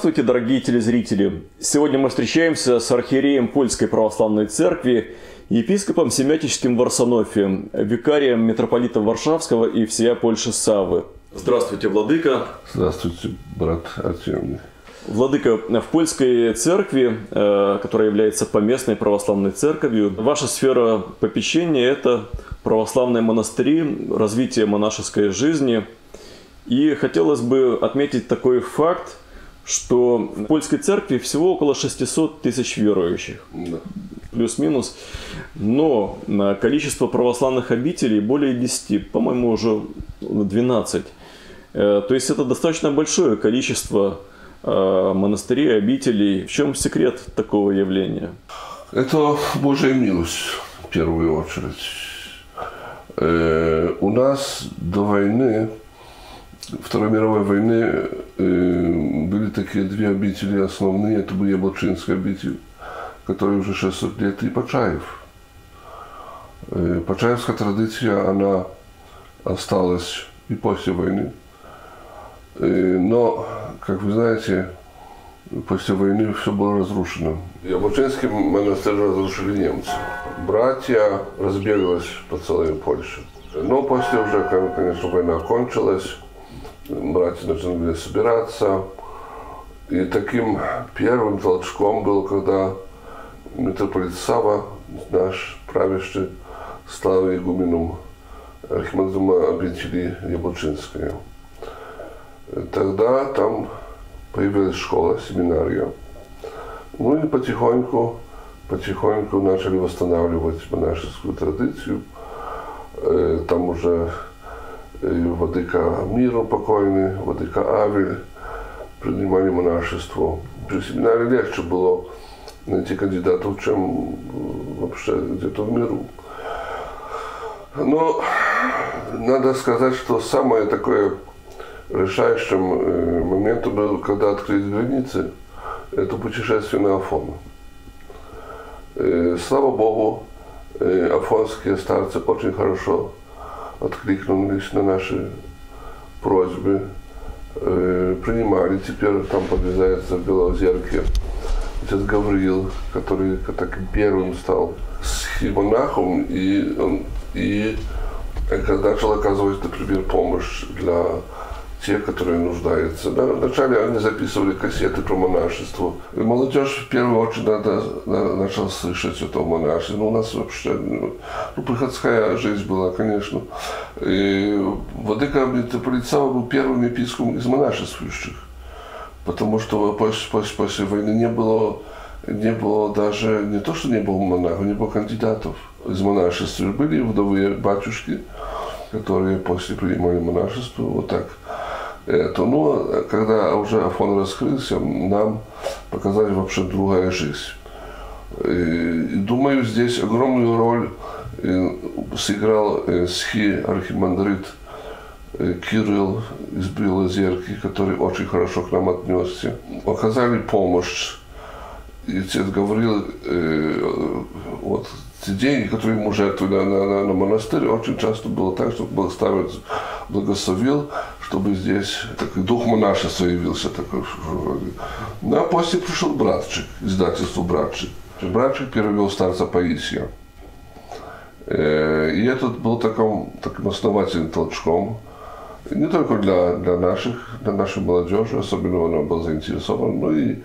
Здравствуйте, дорогие телезрители! Сегодня мы встречаемся с архиереем Польской Православной Церкви, епископом Семятическим Варсонофием, викарием митрополита Варшавского и всея Польши Савы. Здравствуйте, Владыка! Здравствуйте, брат Артемий. Владыка, в польской церкви, э, которая является поместной православной церковью, ваша сфера попечения – это православные монастыри, развитие монашеской жизни. И хотелось бы отметить такой факт, что в польской церкви всего около 600 тысяч верующих. Да. Плюс-минус. Но на количество православных обителей более 10, по-моему, уже 12. Э, То есть это достаточно большое количество э, монастырей, обителей. В чем секрет такого явления? Это Божья милость, в первую очередь. Э, у нас до войны, Второй мировой войны, э, были такие две обители основные. Это была Яблочинская обитель, которая уже 600 лет, и Почаев. Э, Почаевская традиция, она осталась и после войны. Э, Но, как вы знаете, после войны все было разрушено. Яблочинский монастырь разрушили немцы. Братья разбегались по целой Польше. Но после уже, конечно, война кончилась, братья начали собираться. И таким первым толчком был, когда митрополит Сава, наш правящий, стал игуменом архимандрита обители Яблочинская. Тогда там появилась школа, семинария. Ну и потихоньку, потихоньку начали восстанавливать монашескую традицию. Э, Там уже и владыка Миру покойный, владыка Авель принимали монашество. При семинаре легче было найти кандидатов, чем вообще где-то в миру. Но надо сказать, что самое такое решающим э, моментом был, когда открылись границы, это путешествие на Афон. Э, Слава Богу, э, афонские старцы очень хорошо откликнулись на наши просьбы, э, принимали. Теперь там подвязается в Белозерке отец Гавриил, который так первым стал монахом, и, и когда начал оказывать, например, помощь для тех, которые нуждаются. Да, вначале они записывали кассеты про монашество. И молодежь в первую очередь надо, на- начала слышать это монашестве. Ну, у нас вообще ну, ну, приходская жизнь была, конечно. И Владыка митрополит Сава был первым епископом из монашествующих. Потому что после, после, после войны не было, не было даже, не то, что не было монахов, не было кандидатов из монашества. Были вдовые батюшки, которые после принимали монашество, вот так. Это, но когда уже Афон раскрылся, нам показали вообще другая жизнь. И, думаю, здесь огромную роль э, сыграл э, схи архимандрит э, Кирилл из Белозерки, который очень хорошо к нам отнесся. Оказали помощь. И отец говорил, э, вот те деньги, которые ему жертвовали на, на, на монастырь, очень часто было так, что старец благословил, чтобы здесь такой дух монашества явился. Такой, ну, а после пришел братчик, издательство братчик. Братчик перевел старца Паисия. Э, И этот был таким, таким основательным толчком. Не только для, для наших, для нашей молодежи, особенно он был заинтересован, но и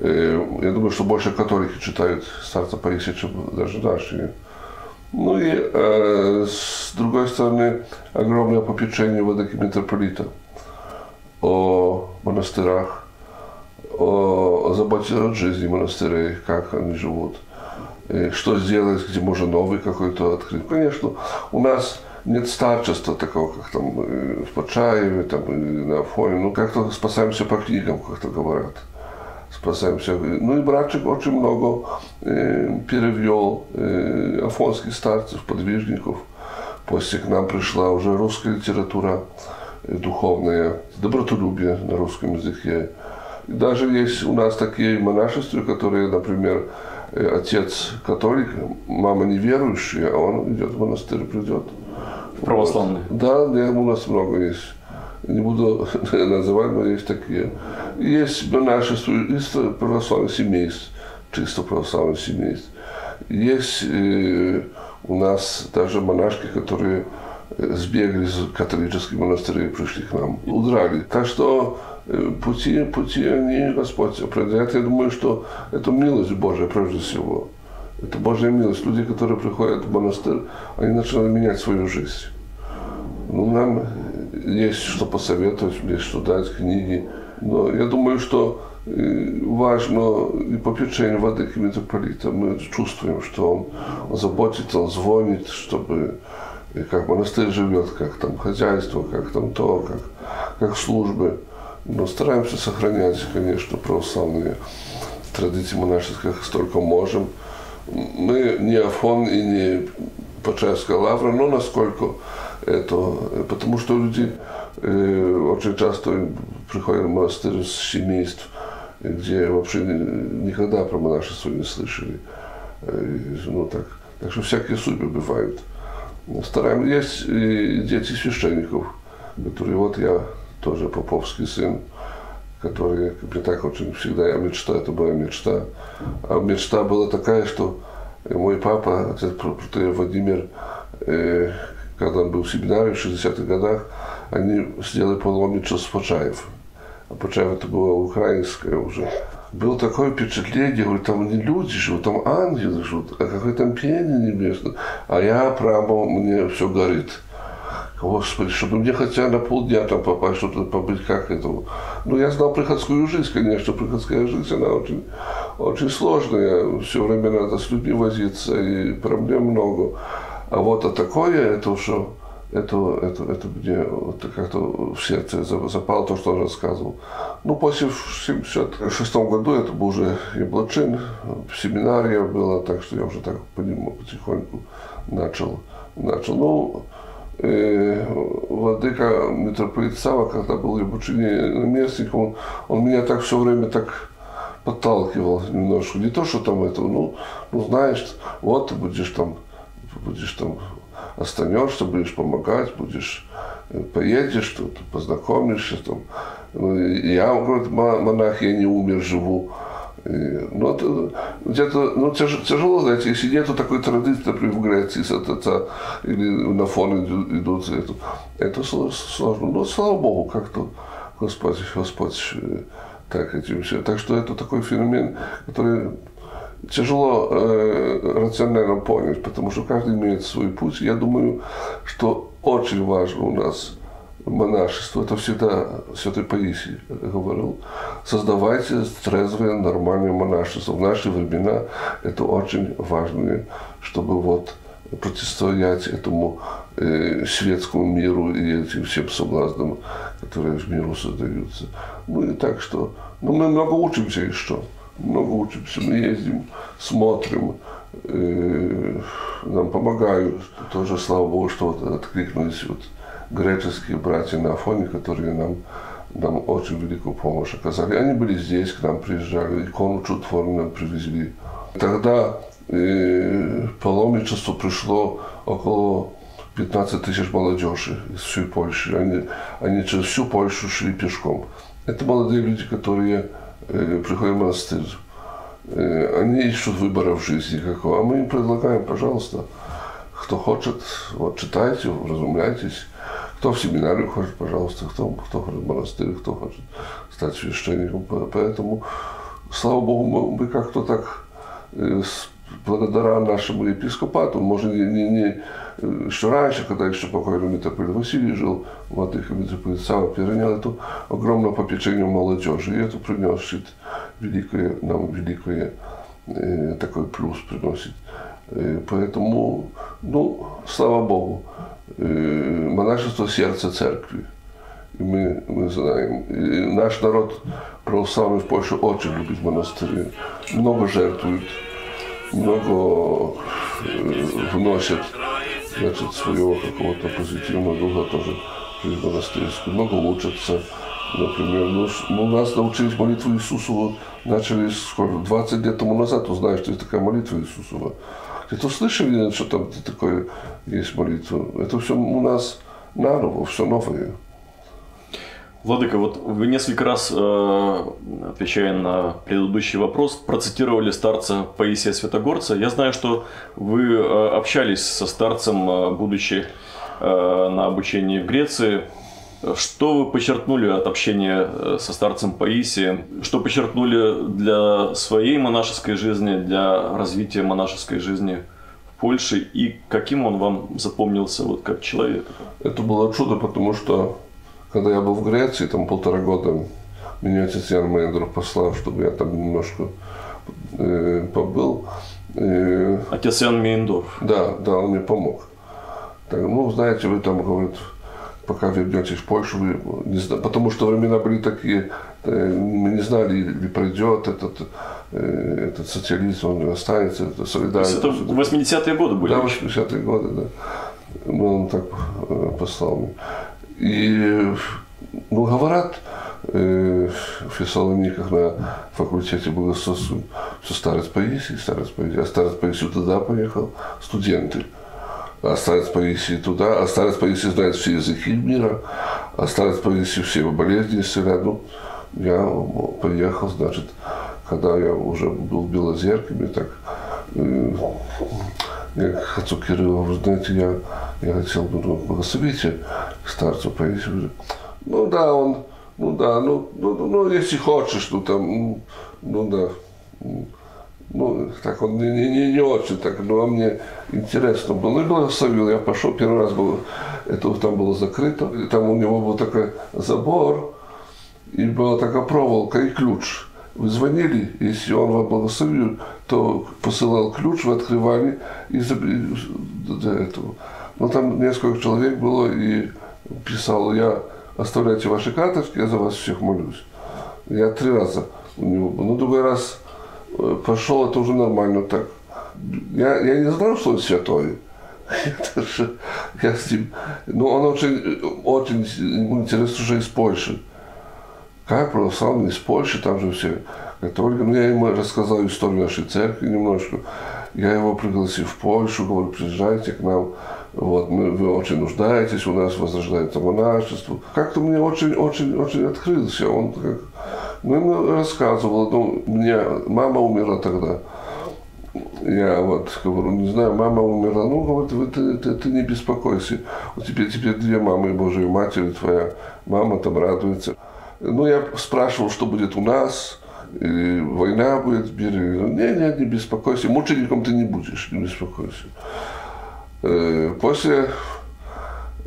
я думаю, что больше католики читают старца Паисия, чем даже наши. Ну и э, с другой стороны, огромное попечение владыки митрополита о монастырях, о, о заботе о жизни монастырей, как они живут, э, что сделать, где можно новый какой-то открыть. Конечно, у нас нет старчества такого, как там э, в Почаеве, там, или на Афоне. Ну, как-то спасаемся по книгам, как-то говорят. Спасаемся. Ну и братчик очень много э, перевел э, афонских старцев, подвижников. После к нам пришла уже русская литература э, духовная, добротолюбие на русском языке. И даже есть у нас такие монашества, которые, например, э, отец католик, мама неверующая, а он идет в монастырь, придет. Православный. Да, да, у нас много есть. Не буду называть, но есть такие. Есть монашество из православных семейств, чисто православных семейств. Есть э, у нас даже монашки, которые сбегали из католических монастырей и пришли к нам, удрали. Так что э, пути, пути они Господь определяет. Я думаю, что это милость Божия прежде всего. Это Божья милость. Люди, которые приходят в монастырь, они начинают менять свою жизнь. Ну, нам есть что посоветовать, есть что дать, книги. Но я думаю, что э, важно и попечение владыки митрополита. Мы чувствуем, что он, заботится, он звонит, чтобы и как монастырь живет, как там хозяйство, как там то, как, как службы. Но стараемся сохранять, конечно, православные традиции монашеских, столько можем. Мы не Афон и не Почаевская лавра, но насколько это, потому что люди э, очень часто приходят в монастырь с семейств, где вообще никогда про монашество не слышали. Э, ну так, так что всякие судьбы бывают. Стараемся. Есть и дети священников, которые вот я тоже поповский сын, который мне так очень всегда, я мечта, это была мечта. А мечта была такая, что мой папа, отец Владимир, э, когда он был в семинаре в 60-х годах, они сделали паломничество Почаев. А Почаев это было украинское уже было такое впечатление, говорю, там не люди живут, там ангелы живут, а какое там пение небесное. А я прямо, мне все горит. Господи, чтобы мне хотя на полдня там попасть, что-то побыть, как это. Ну, я знал приходскую жизнь, конечно, приходская жизнь, она очень, очень сложная. Все время надо с людьми возиться, и проблем много. А вот а такое, это уже это, это, это мне вот как-то в сердце запало то, что он рассказывал. Ну, после в 76 году это был уже Яблочин, семинария была, так что я уже так понимаю, потихоньку начал. начал. Ну, э, владыка митрополит Сава, когда был Яблочине наместником, он, он меня так все время так подталкивал немножко. Не то, что там это, ну, ну знаешь, вот ты будешь там, будешь там останешься, будешь помогать, будешь э, поедешь тут, познакомишься там. Ну, я, говорит, монах, я не умер, живу. Ну, это где-то, ну, тяжело, знаете, если нету такой традиции, например, в Греции с отца или на фон идут, это, это сложно. Но, слава Богу, как-то Господь, Господь э, так этим все. Так что это такой феномен, который тяжело э, рационально понять, потому что каждый имеет свой путь. Я думаю, что очень важно у нас монашество, это всегда Святой Паисий говорил, создавайте трезвое, нормальное монашество. В наши времена это очень важно, чтобы вот противостоять этому э, светскому миру и этим всем соблазнам, которые в миру создаются. Ну и так что, ну мы много учимся еще много учимся, мы ездим, смотрим, э, нам помогают. Тоже, слава Богу, что вот откликнулись вот греческие братья на Афоне, которые нам, нам очень великую помощь оказали. Они были здесь, к нам приезжали, икону чудотворную нам привезли. Тогда э, паломничество пришло около 15 тысяч молодежи из всей Польши. Они, они через всю Польшу шли пешком. Это молодые люди, которые Э, приходим в монастырь. Э, они ищут выбора в жизни какого. А мы им предлагаем, пожалуйста, кто хочет, вот читайте, разумляйтесь. Кто в семинарию хочет, пожалуйста, кто, кто хочет в монастырь, кто хочет стать священником. Поэтому, слава Богу, мы как-то так э, благодаря нашему епископату, может, не, не, не еще раньше, когда еще покойный митрополит Василий жил, владыка митрополит Сава перенял это огромное попечение молодежи, и это приносит великое, нам великое э, такой плюс приносит. Э, поэтому, ну, слава Богу, э, монашество сердце церкви. И мы, мы знаем, и наш народ православный в Польше очень любит монастыри, много жертвует, много э, вносят значит, своего какого-то позитивного духа тоже через монастырскую. Много учатся. Например, ну, у нас научились молитву Иисусу, начали сколько, 20 лет тому назад, узнаешь, что есть такая молитва Иисусова. Где-то слышали, что там такое есть молитва? Это все у нас наново, все новое. Владыка, вот вы несколько раз, э, отвечая на предыдущий вопрос, процитировали старца Паисия Святогорца. Я знаю, что вы э, общались со старцем, э, будучи на обучении в Греции. Что вы подчеркнули от общения со старцем Паисием? Что подчеркнули для своей монашеской жизни, для развития монашеской жизни в Польше? И каким он вам запомнился вот как человек? Это было чудо, потому что когда я был в Греции, там полтора года, меня отец Ян Мейндер послал, чтобы я там немножко э, побыл. Э, отец Ян Мейндорф? Да, да, он мне помог. Так, ну, знаете, вы там, говорит, пока вернетесь в Польшу, вы не знаете, потому что времена были такие, э, мы не знали, ли пройдет этот, э, этот социализм, он останется, это солидарность. То есть это 80-е годы были? Да, 80-е годы, да. Ну, он так послал мне. И, ну, говорят, э, в Фессалониках на факультете богословства, что старец Паисий, старец Паисий, а старец Паисий туда поехал, студенты. А старец Паисий туда, а старец Паисий знает все языки мира, а старец Паисий все болезни исцеляет. Ну, я поехал, значит, когда я уже был в Белозерке, так э, к отцу Кириллу, вы знаете, я, я хотел бы ну, благословить старцу Паисию. Ну да, он, ну да, ну, ну, ну если хочешь, ну там, ну, ну да. Ну, так он не, не, не очень так, но мне интересно было. Ну и благословил, я пошел, первый раз был, это там было закрыто, и там у него был такой забор, и была такая проволока и ключ. Вы звонили, если он вам благословил, то посылал ключ, вы открывали и для этого. Но там несколько человек было и писал, я оставляйте ваши карточки, я за вас всех молюсь. Я три раза у него был. Ну, другой раз э, пошел, это уже нормально так. Я, я не знал, что он святой. я с ним, ну, он очень, очень интересно уже из Польши. Как православный из Польши, там же все католики. Ну, я ему рассказал историю нашей церкви немножко. Я его пригласил в Польшу, говорю, приезжайте к нам. Вот, мы, вы очень нуждаетесь, у нас возрождается монашество. Как-то мне очень-очень-очень открылся. Он как, ну, ему рассказывал, ну, мне мама умерла тогда. Я вот говорю, не знаю, мама умерла. Ну, говорит, вы, ты, ты, ты не беспокойся. У тебя теперь две мамы Божьей Матери, твоя мама там радуется. Ну, я спрашивал, что будет у нас или война будет в мире. Не, не, не беспокойся, мучеником ты не будешь, не беспокойся. Э, после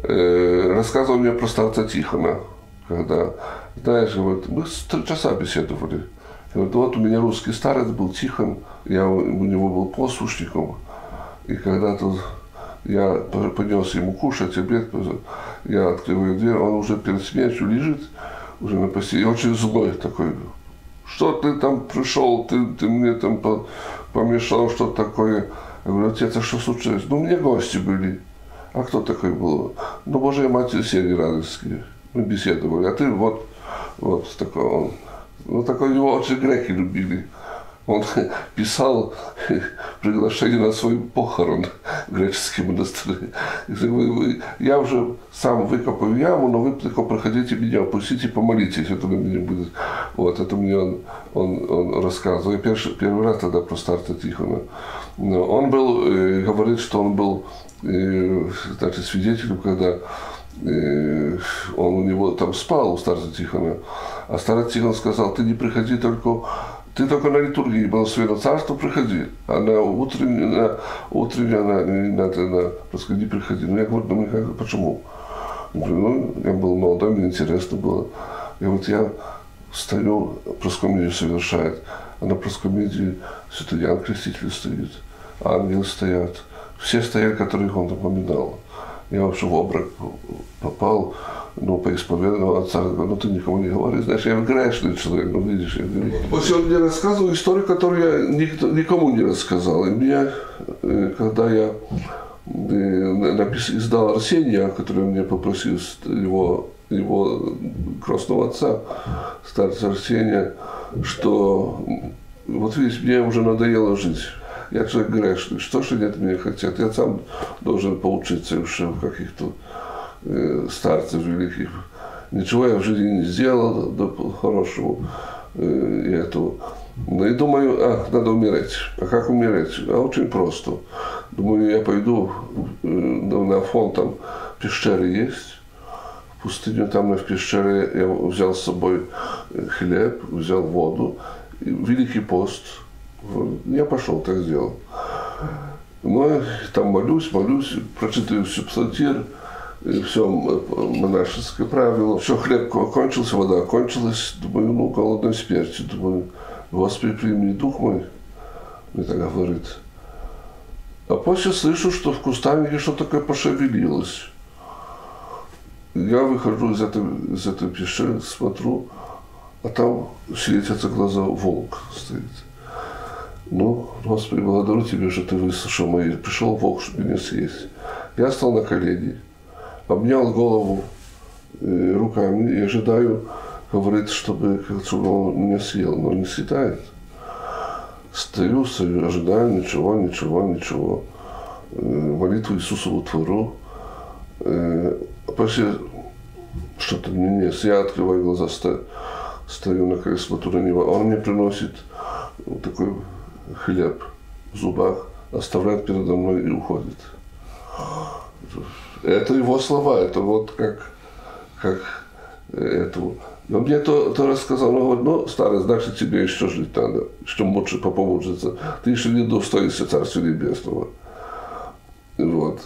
э, рассказывал мне про старца Тихона, когда, знаешь, вот, мы три часа беседовали. Говорит, вот у меня русский старец был Тихон, я у него был послушником. И когда-то я понес ему кушать, обед, я открываю дверь, он уже перед смертью лежит, уже на постели, очень злой такой что ты там пришел, ты, ты мне там помешал, что такое. Я говорю, отец, а что случилось? Ну, меня гости были. А кто такой был? Ну, Божья Матерь Сергей Радовский. Мы беседовали. А ты вот, вот такой он. Ну, такой его очень греки любили он писал приглашение на свой похорон в греческий монастырь. Я уже сам выкопаю яму, но вы только проходите меня, опустите, помолитесь, это на меня будет. Вот, это мне он, он, он рассказывал. Я первый, первый раз тогда про старта Тихона. Он был, э, говорит, что он был э, значит, свидетелем, когда э, он у него там спал, у старца Тихона. А старый Тихон сказал, ты не приходи только ты только на литургии Благословенного Царства приходи, а на утреннее, на утреннее, на, на, на, на не приходи. Ну, я говорю, ну, как, почему? Я, говорю, ну, я был молодой, мне интересно было. И вот я стою, проскомедию совершает, а на проскомедии Святой Ян Креститель стоит, ангелы стоят. Все стоят, которых он упоминал. Я вообще в обрак попал, ну, поисповедовал отца, ну, ты никому не говори, знаешь, я грешный человек, ну, видишь. Я, После он мне рассказывал историю, которую я никто, никому не рассказал. И э, когда я э, напис, издал Арсения, который мне попросил его, его крестного отца, старца Арсения, что вот видишь, мне уже надоело жить. Я человек грешный. Что же от меня хотят? Я сам должен поучиться в каких-то э, старцев великих. ничего я в жизни не сделал да, хорошего. Э, эту. Ну и думаю, а, надо умереть. А как умереть? А очень просто. Думаю, я пойду э, на Афон, там пещеры есть. В пустыню там в пещере я взял с собой хлеб, взял воду, Великий пост. Я пошел, так сделал. Ну, там молюсь, молюсь, прочитаю все псалтирь, все монашеское правило. Все, хлеб кончился, вода кончилась. Думаю, ну, голодной смерти. Думаю, Господи, прими дух мой. Мне так говорит. А после слышу, что в кустарнике что-то такое пошевелилось. Я выхожу из этой, из этой пещеры, смотрю, а там светятся глаза, волк стоит. Ну, Господи, благодарю Тебя, что Ты выслушал мои. Пришел волк, чтобы меня съесть. Я стал на колени, обнял голову э, руками и ожидаю, говорит, чтобы, чтобы он меня съел, но не съедает. Стою, стою, ожидаю, ничего, ничего, ничего. Э, молитву Иисусову твору. Э, после что-то мне нет. Я открываю глаза, стою, стою на кресле, смотрю на него. Он мне приносит вот такой хлеб в зубах, оставляет передо мной и уходит. Это его слова, это вот как, как эту. Но мне то, то рассказал, он говорит, ну, старый, значит, тебе еще жить надо, что лучше попомучиться. Ты еще не достоишься Царства Небесного. Вот.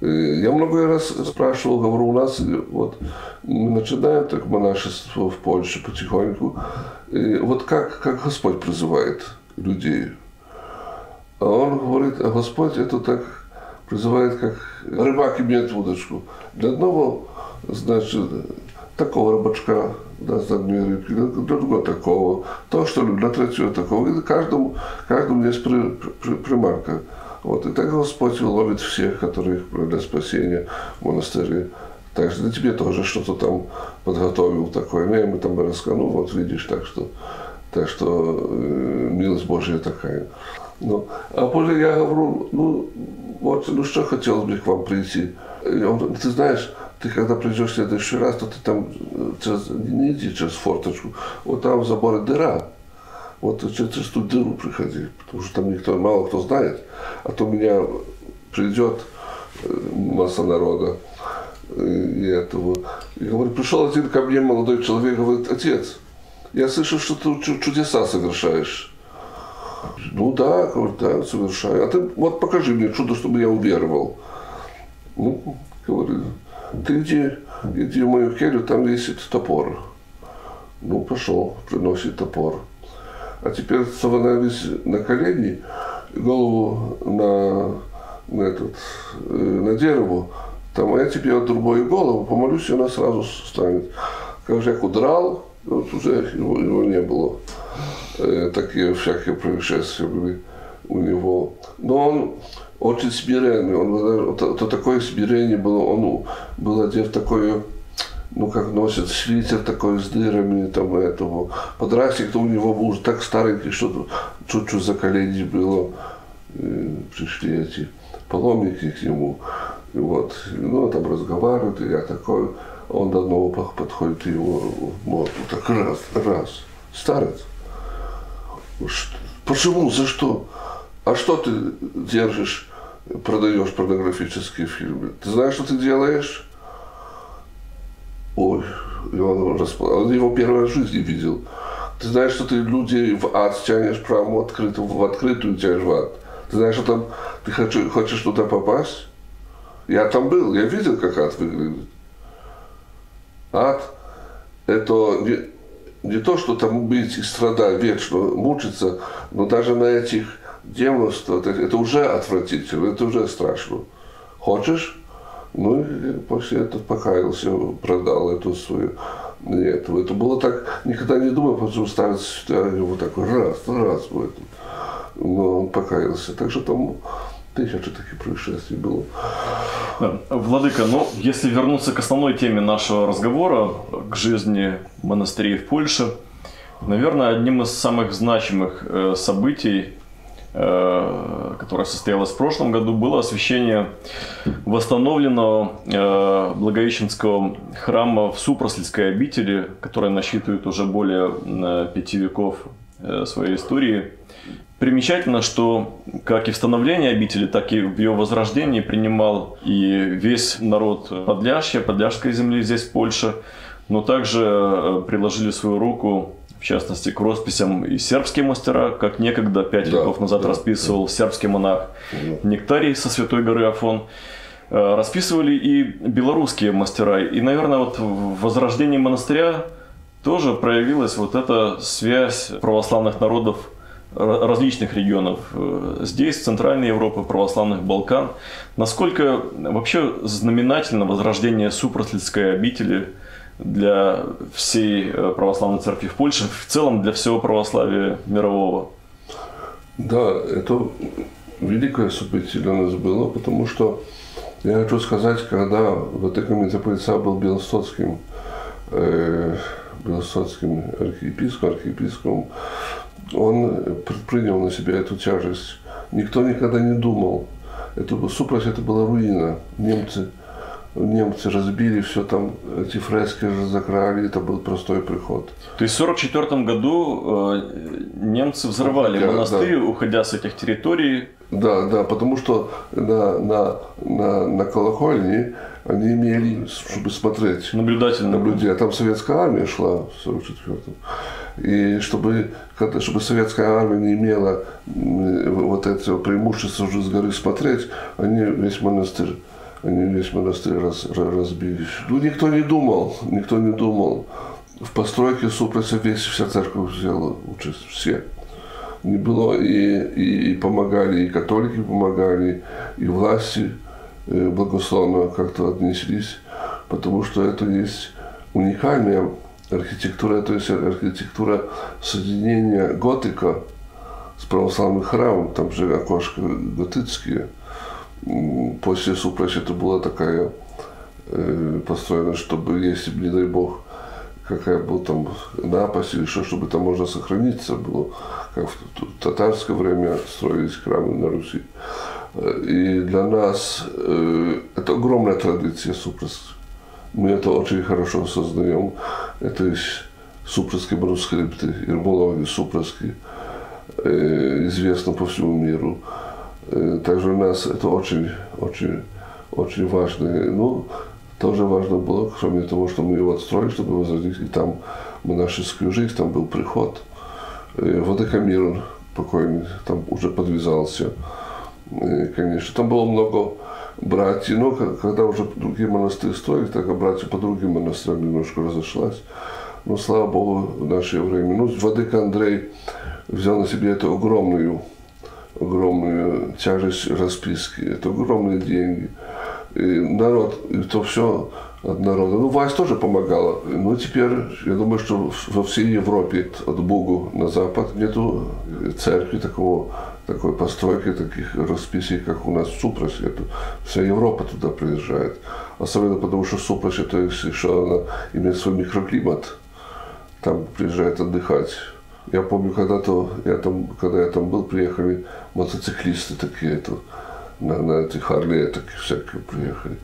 Я много раз спрашивал, говорю, у нас вот мы начинаем так монашество в Польше потихоньку. И вот как, как Господь призывает людей а он говорит, а Господь это так призывает, как рыбак имеет удочку. Для одного, значит, такого рыбачка даст одной рыбки, для другого такого, то, что для третьего такого. И каждому, каждому есть при, при, примарка. Вот. И так Господь ловит всех, которых для спасения в монастыре. Так что для тебе тоже что-то там подготовил такое. Ну, мы там рассказали, ну вот видишь, так что, так что э, милость Божья такая. Ну, а позже я говорю, ну, вот, ну что хотелось бы к вам прийти. И он, ты знаешь, ты когда придешь в следующий раз, то ты там через, не иди через форточку, вот там в заборе дыра. Вот через ту дыру приходи, потому что там никто, мало кто знает. А то меня придет масса народа и этого. И говорит, пришел один ко мне молодой человек, говорит, отец, я слышу, что ты чудеса совершаешь. Ну да, говорит, да, совершаю. А ты вот покажи мне чудо, чтобы я уверовал. Ну, говорит, ты иди, иди в мою келью, там висит топор. Ну, пошел, приносит топор. А теперь становись на колени, голову на, на, этот, э, на дерево, там, а я тебе от другую голову помолюсь, и она сразу станет. Как же я удрал, вот уже его, его не было. Э, такие всякие происшествия были у него. Но он очень смиренный, он, то, то такое смирение было, он был одет в такое, ну как носит свитер такой с дырами, там этого. Подрастик-то у него был уже так старенький, что чуть-чуть за колени было. И пришли эти паломники к нему. И вот, ну, там разговаривают, и я такой, он до одного подходит его, вот, так раз, раз, старец. Почему? За что? А что ты держишь, продаешь порнографические фильмы? Ты знаешь, что ты делаешь? Ой, и он, расп... он его первый раз в жизни видел. Ты знаешь, что ты людей в ад тянешь прямо открыто, в открытую тянешь в ад. Ты знаешь, что там ты хочу, хочешь туда попасть? Я там был, я видел, как ад выглядит. Ад – это не, не то, что там быть и страдать вечно, мучиться, но даже на этих 90, это, уже отвратительно, это уже страшно. Хочешь? Ну, и после этого покаялся, продал эту свою. Нет, это было так, никогда не думал, потому что вот такой раз, раз в этом. Но он покаялся. Так что там тысячи таких происшествий было. Владыка, ну, если вернуться к основной теме нашего разговора, к жизни монастырей в Польше, наверное, одним из самых значимых э, событий э, которое состоялось в прошлом году, было освящение восстановленного э, Благовещенского храма в Супроследской обители, которая насчитывает уже более пяти веков своей истории. Примечательно, что как и в становлении обители, так и в ее возрождении принимал и весь народ Подляшья, Подляшской земли здесь, в Польше, но также э, приложили свою руку, в частности, к росписям и сербские мастера, как некогда, пять да, веков назад да, расписывал да. сербский монах Нектарий со Святой горы Афон. Э, расписывали и белорусские мастера. И, наверное, вот в возрождении монастыря тоже проявилась вот эта связь православных народов различных регионов. Э, здесь, Центральной Европы, православных Балкан. Насколько вообще знаменательно возрождение Супроследской обители для всей э, православной церкви в Польше, в целом для всего православия мирового? Да, это великое событие для нас было, потому что я хочу сказать, когда Ватикан митрополица был Белостоцким, э, Белостоцким архиепископом, архиепископом, он принял на себя эту тяжесть. Никто никогда не думал. Это, Супрос это была руина. Немцы, немцы разбили все там, эти фрески разокрали, это был простой приход. То есть в 1944 году э, немцы взрывали Уходя, монастырь, да. уходя с этих территорий? Да, да, потому что на, на, на, на колокольне они имели, чтобы смотреть. Наблюдательно. Наблюдение. Там советская армия шла в 1944 и чтобы, чтобы советская армия не имела вот этого преимущества уже с горы смотреть, они весь монастырь, они весь монастырь раз, разбили. Ну, никто не думал, никто не думал. В постройке Супротив весь вся церковь взяла участь, все. Не было и, и, и помогали, и католики помогали, и власти благословно как-то отнеслись, потому что это есть уникальная архитектура, то есть архитектура соединения готика с православным храмом, там же окошко готические. После Супрочь это была такая э, построена, чтобы, если, не дай бог, какая была там напасть или что, чтобы там можно сохраниться было, как в татарское время строились храмы на Руси. Э, и для нас э, это огромная традиция Супрочь мы это очень хорошо сознаем. Это есть Супровские манускрипты, Ермоловые Супровские, э, известно по всему миру. Также у нас это очень, очень, очень важно. Ну, тоже важно было, кроме того, что мы его отстроили, чтобы возродить и там монашескую жизнь, там был приход. Владыка покойный там уже подвязался. Конечно, там было много братья, но когда уже другие монастыри строили, так и братья по другим монастырям немножко разошлась. Но, слава Богу, в наше время. Ну, Владыка Андрей взял на себя эту огромную, огромную тяжесть расписки, это огромные деньги. И народ, и то все от народа. Ну, власть тоже помогала. Но теперь, я думаю, что во всей Европе, от Богу на запад, нету церкви такого такой постройки, таких расписей, как у нас в Супросе. Это вся Европа туда приезжает. Особенно потому, что Супрос это еще она имеет свой микроклимат. Там приезжает отдыхать. Я помню, когда-то, я там, когда я там был, приехали мотоциклисты такие, это, на, на эти Харле такие всякие приехали.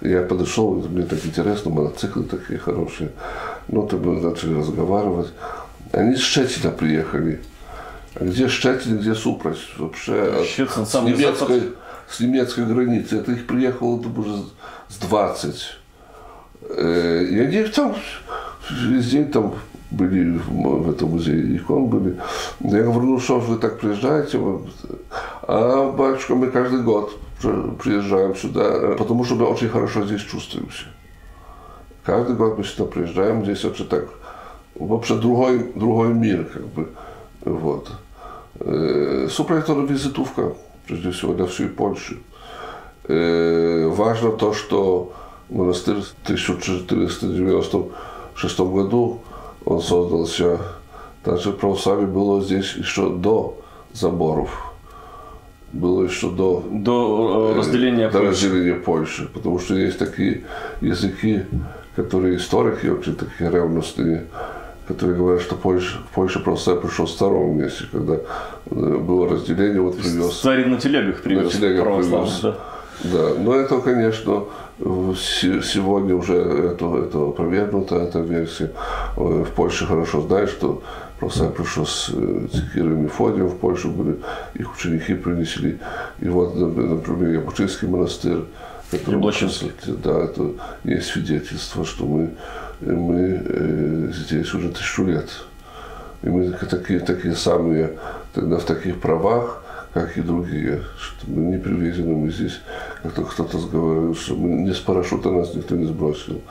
Я подошел, мне так интересно, мотоциклы такие хорошие. Ну, то мы начали разговаривать. Они с Щетина приехали. Где Штатин, где Супрось? Вообще Щецин, с, немецкой, с немецкой границы. Это их приехало там уже с 20. Э, и они там весь день там были в этом музее икон были. Я говорю, ну что ж вы так приезжаете? А батюшка, мы каждый год приезжаем сюда, потому что мы очень хорошо здесь чувствуемся. Каждый год мы сюда приезжаем, здесь очень так, вообще другой, другой мир, как бы, вот. Super to wizytówka, прежде всего для всей Польши. Важно то, что монастырь в 1496 году он создался. Также православие было здесь еще до заборов. Было еще до, до разделения, до разделения Польши. Потому что есть такие языки, которые историки очень такие ревностные, которые говорят, что Польша, в Польше просто пришел в втором месте, когда э, было разделение, вот привез. Царь на телегах привез. На телегах привез. Да. да, но это, конечно, сегодня уже это, это опровергнута, эта версия. В Польше хорошо знают, что просто пришел с Киром Мефодием в Польшу, были, их ученики принесли. И вот, например, Яблочинский монастырь, Яблочинский. Да, это есть свидетельство, что мы мы э, здесь уже тысячу лет. И мы такие, такие самые тогда в таких правах, как и другие, что мы не привезены, мы здесь, как-то кто-то говорил, что мы не с парашюта нас никто не сбросил.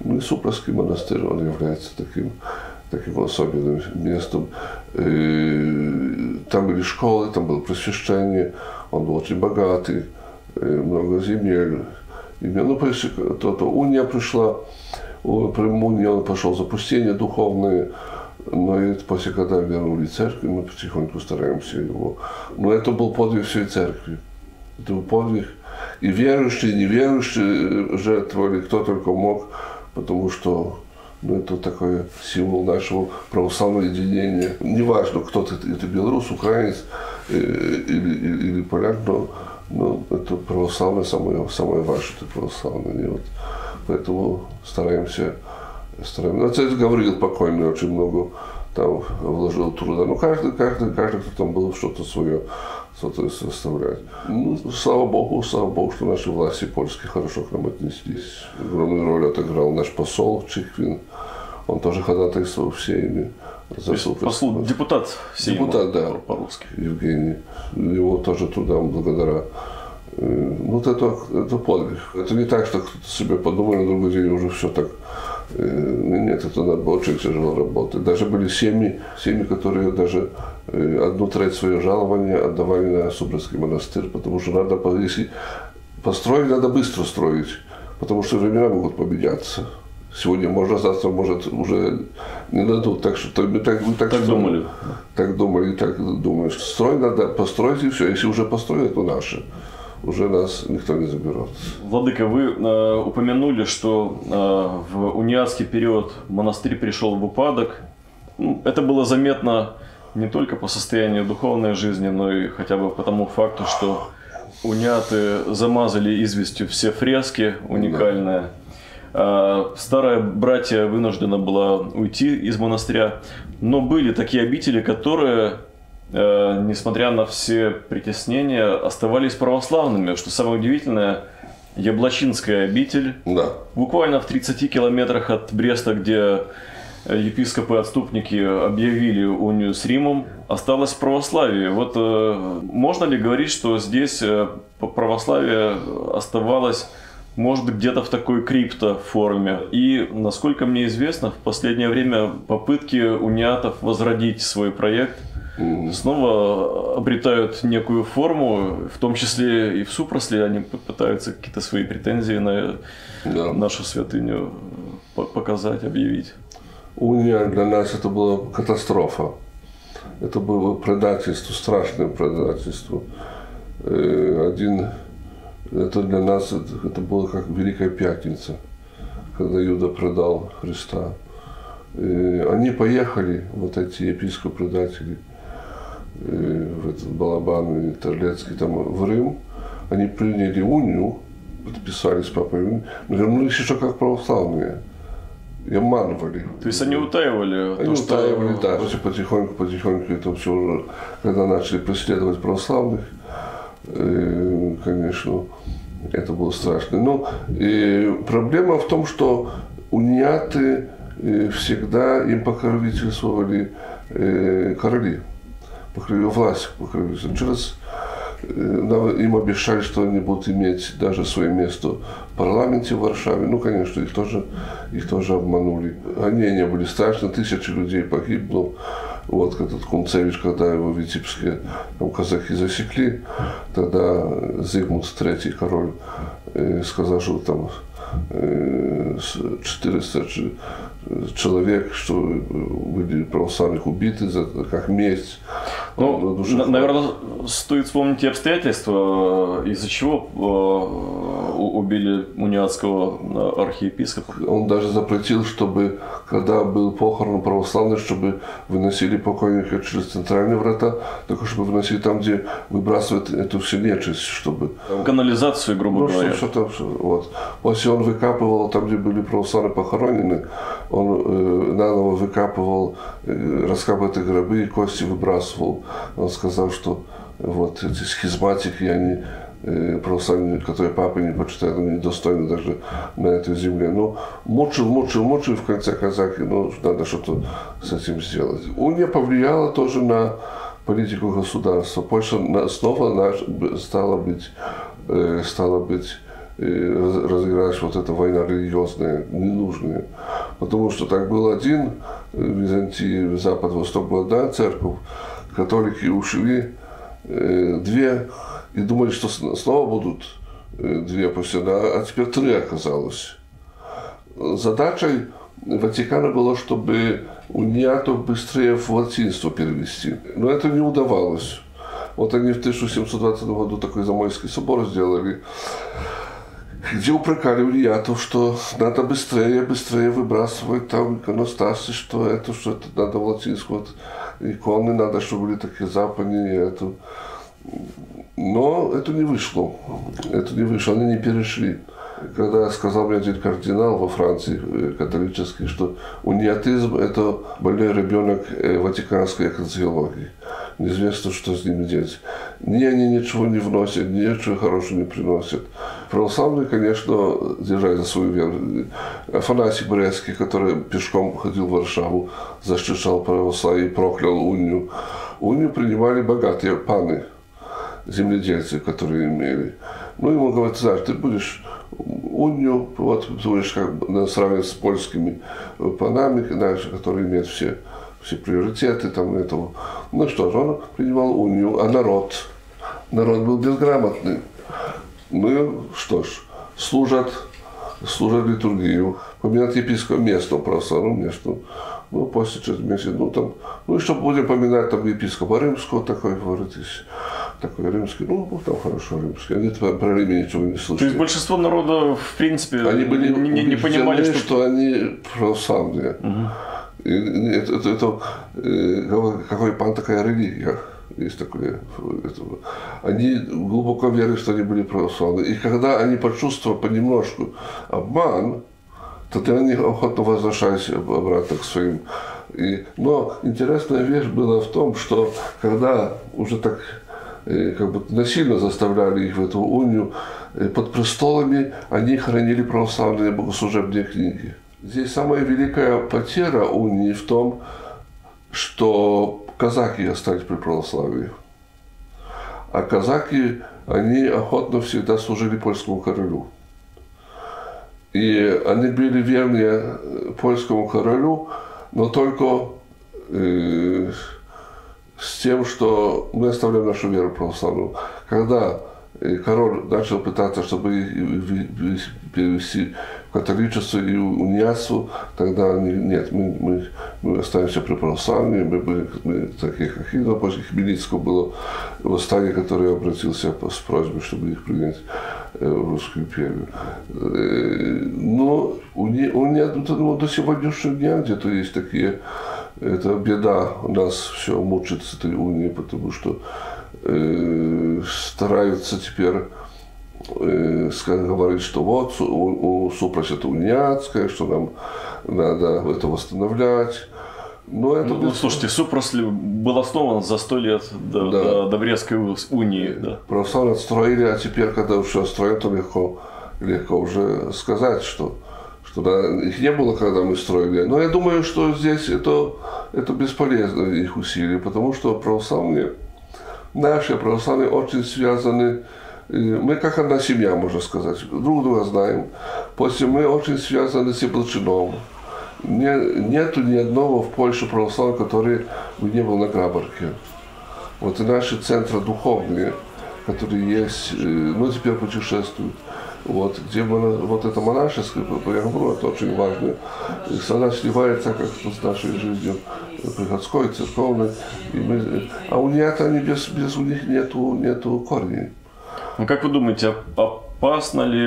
Мы Супровский монастырь, он является таким, таким особенным местом. И э, там были школы, там было просвещение, он был очень богатый, э, много земель. И, ну, то, то уния пришла, Примуни он пошел запустение духовное, но и после когда вернули церковь, мы потихоньку стараемся его. Но это был подвиг всей церкви. Это был подвиг. И верующие, и неверующие жертвовали, кто только мог, потому что ну, это такой символ нашего православного единения. Неважно, кто ты, это белорус, украинец э, или, или, или поляк, но, но это православное самое, самое ваше, это православное. И вот Поэтому стараемся, стараемся. Отец говорил покойный очень много там вложил труда. Ну, каждый, каждый, каждый, кто там был, что-то свое, что-то составлять. Ну, слава Богу, слава Богу, что наши власти польские хорошо к нам отнеслись. Огромную роль отыграл наш посол Чехвин. Он тоже ходатайствовал в Сейме. За посол, депутат Сейма. Депутат, да. По-русски. Евгений. Его тоже трудам благодаря ну, вот это, это подвиг. Это не так, что кто-то себе подумал, на другой день уже все так. Нет, это надо было очень тяжело работать. Даже были семьи, семьи, которые даже одну треть своего жалования отдавали на Субрский монастырь, потому что надо, если построить, надо быстро строить, потому что времена могут поменяться. Сегодня можно, завтра может уже не дадут. Так что мы так, мы так, так думали. Так думали, так думаешь. Строить надо построить и все. Если уже построили, то наше уже нас никто не заберет. Владыка, вы э, упомянули, что э, в униатский период монастырь пришел в упадок. Ну, это было заметно не только по состоянию духовной жизни, но и хотя бы по тому факту, что униаты замазали известью все фрески уникальные. Да. Э, старая братья вынуждена была уйти из монастыря, но были такие обители, которые Э, несмотря на все притеснения, оставались православными, что самое удивительное, Яблочинская обитель, да. буквально в 30 километрах от Бреста, где епископы-отступники объявили унию с Римом, осталось православие. Вот э, можно ли говорить, что здесь э, православие оставалось может быть, где-то в такой криптоформе. И, насколько мне известно, в последнее время попытки униатов возродить свой проект снова обретают некую форму, в том числе и в Супросле они пытаются какие-то свои претензии на да. нашу святыню показать, объявить. Уния для нас это была катастрофа. Это было предательство, страшное предательство. Э, один, это для нас это было как Великая Пятница, когда Юда предал Христа. Э, они поехали, вот эти епископы-предатели, в этот Балабан и Терлецкий там в Рим, они приняли унию, подписали с папой, но вернулись еще как православные. И обманывали. То есть они утаивали? Они то, утаивали, что... да. Потихоньку, потихоньку, потихоньку это все уже, когда начали преследовать православных, э, конечно, это было страшно. Но и проблема в том, что униаты э, всегда им покровительствовали э, короли власть. Через им обещали, что они будут иметь даже свое место в парламенте в Варшаве. Ну, конечно, их тоже, их тоже обманули. Не были страшны, тысячи людей погибло. Вот этот Кунцевич, когда его в Витебске там, казаки засекли, тогда Зигмунд III король сказал, что там 400 человек, что были православных убиты за, как месть. Ну, на, наверное, стоит вспомнить и обстоятельства, из-за чего э, убили униатского э, архиепископа. Он даже запретил, чтобы, когда был похорон православный, чтобы выносили покойника через центральные врата, только чтобы выносили там, где выбрасывают эту всю нечисть, чтобы... Канализацию, грубо ну, говоря. Что-то, вот. После он выкапывал там, где были православные похоронены, он э, наново выкапывал, э, раскапывал гробы и кости выбрасывал. Он сказал, что вот эти схизматики, они э, православные, которые папы не почитают, они недостойны даже на этой земле. Но мучил, мучил, мучил, в конце казахи, ну, надо что-то с этим сделать. Уния повлияла тоже на политику государства. Польша снова стала быть, э, стала быть разыгралась вот эта война религиозная, ненужная. Потому что так был один, в Византии, Запад, Восток была одна церковь, католики ушли, э, две, и думали, что снова будут э, две после, а теперь три оказалось. Задачей Ватикана было, чтобы униатов быстрее в латинство перевести. Но это не удавалось. Вот они в 1720 году такой Замойский собор сделали где упрекали униатов, что надо быстрее, быстрее выбрасывать там иконостасы, что это, что это надо в латинскую вот, иконы, надо, чтобы были такие западные, это. Но это не вышло. Это не вышло, они не перешли. Когда сказал мне один кардинал во Франции, э, католический, что униатизм – это больной ребенок э, ватиканской экклезиологии неизвестно, что с ними делать. Ни они ничего не вносят, ничего хорошего не приносят. Православные, конечно, держали за свою веру. Афанасий Брестский, который пешком ходил в Варшаву, защищал православие и проклял унию. Унию принимали богатые паны, земледельцы, которые имели. Ну, ему говорят, знаешь, ты будешь унию, вот, будешь как бы сравнивать с польскими панами, знаешь, которые имеют все все приоритеты там этого. Ну что же, он принимал унию, а народ? Народ был безграмотный. Ну что ж, служат, служат литургию, поминать епископа местного православного местного. Ну, после через месяц, ну там, ну и что будем поминать там епископа римского, такой, говоритесь, такой римский, ну, там хорошо римский, они про Риме ничего не слышали. То есть большинство народа, в принципе, они были не, не, не понимали, что... что они православные. Угу. Это, это, это, э, какой пан такая религия. Есть такое. Это, они глубоко верили, что они были православны. И когда они почувствовали понемножку обман, тогда они охотно возвращались обратно к своим. И, но интересная вещь была в том, что когда уже так как бы насильно заставляли их в эту унию, э, под престолами они хранили православные богослужебные книги. Здесь самая великая потеря унии в том, что казаки остались при православии. А казаки, они охотно всегда служили польскому королю. И они были верны польскому королю, но только э, с тем, что мы оставляем нашу веру православную. Когда король начал пытаться, чтобы перевести в католичество и униатство, тогда они, нет, мы, мы, мы останемся при православии, мы были мы, такие, как Хидро, после Хмельницкого было восстание, которое обратился с просьбой, чтобы их принять в русскую империю. Но у уния ну, до сегодняшнего дня где-то есть такие, это беда у нас все мучит с этой унией, потому что э, стараются теперь э, говорить, что вот у, у Супрос это униатское, что нам надо это восстанавливать. Но это ну, без... слушайте, Супрос был основан за сто лет до, да. до, до Брестской унии. Да. Православие отстроили, а теперь, когда все строят, то легко, легко уже сказать, что, что да, их не было, когда мы строили. Но я думаю, что здесь это, это бесполезно, их усилия, потому что православные наши православные очень связаны, мы как одна семья, можно сказать, друг друга знаем. После мы очень связаны с Яблочином. Не, нету ни одного в Польше православного, который бы не был на Грабарке. Вот и наши центры духовные, которые есть, ну теперь путешествуют. Вот, где вот это монашеское, говорю, это очень важно. И она сливается как-то с нашей жизнью приходской, церковной. И мы, а у них они без, без у них нету, нету корней. Ну, как вы думаете, опасно ли,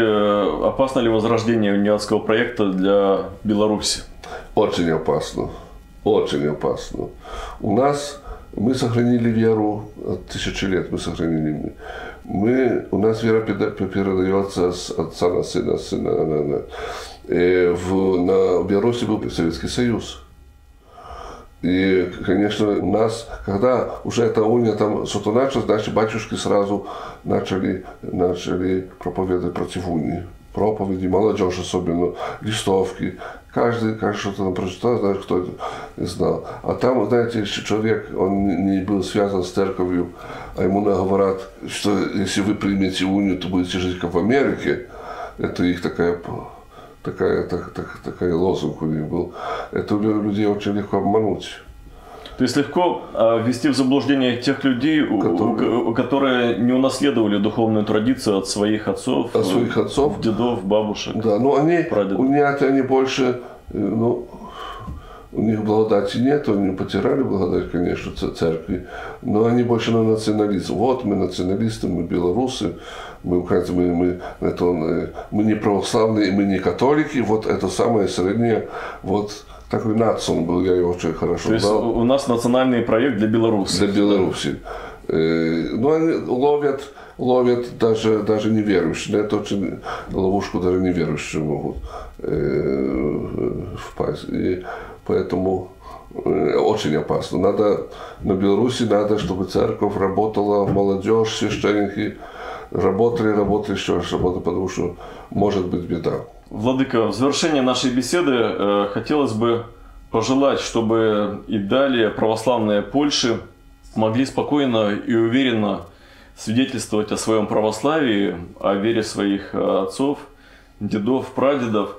опасно ли возрождение униатского проекта для Беларуси? Очень опасно. Очень опасно. У нас мы сохранили веру от тысячи лет, мы сохранили. Мы, у нас вера передается с отца на сына, сына на, на. И в, на Беларуси был Советский Союз. И, конечно, у нас, когда уже эта уния там что-то началось, наши батюшки сразу начали, начали проповедовать против унии. Проповеди, молодежь особенно, листовки. Каждый, каждый что-то там прочитал, знаешь, кто это не знал. А там, знаете, если человек, он не был связан с церковью, а ему говорят, что если вы примете унию, то будете жить как в Америке, это их такая такая, так, так, такая лозунг у них был. Это людей очень легко обмануть. То есть легко э, ввести в заблуждение тех людей, которые, которые не унаследовали духовную традицию от своих отцов, от своих отцов, дедов, бабушек. Да, но они, прадедов. у них они больше, э, ну, у них благодати нет, они потеряли благодать, конечно, церкви, но они больше на национализм. Вот мы националисты, мы белорусы, мы украинцы, мы, мы, это, мы не православные, мы не католики, вот это самое среднее, вот такой национ был, я его очень хорошо То есть знал. у нас национальный проект для Беларуси. Для Беларуси. Э, ну, они ловят, ловят даже, даже неверующие. Это очень ловушку даже неверующие могут впасть. И поэтому очень опасно. Надо, на Беларуси надо, чтобы церковь работала, молодежь, священники работали, работали, еще раз работали, потому что может быть беда. Владыка, в завершение нашей беседы э, хотелось бы пожелать, чтобы и далее православные Польши могли спокойно и уверенно свидетельствовать о своем православии, о вере своих э, отцов, дедов, прадедов.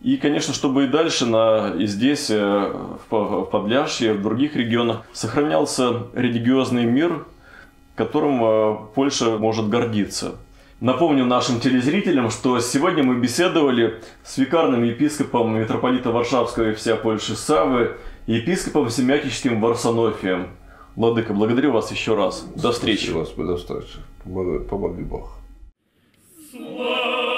И, конечно, чтобы и дальше на, и здесь, э, в Подляшье, в других регионах сохранялся религиозный мир, которым э, Польша может гордиться. Напомню нашим телезрителям, что сегодня мы беседовали с викарным епископом митрополита Варшавского и вся Польши Савы епископом Семякичским Варсонофием. Владыка, благодарю вас еще раз. До встречи. Спасибо, Господи, до встречи. Помоги Бог. Слава!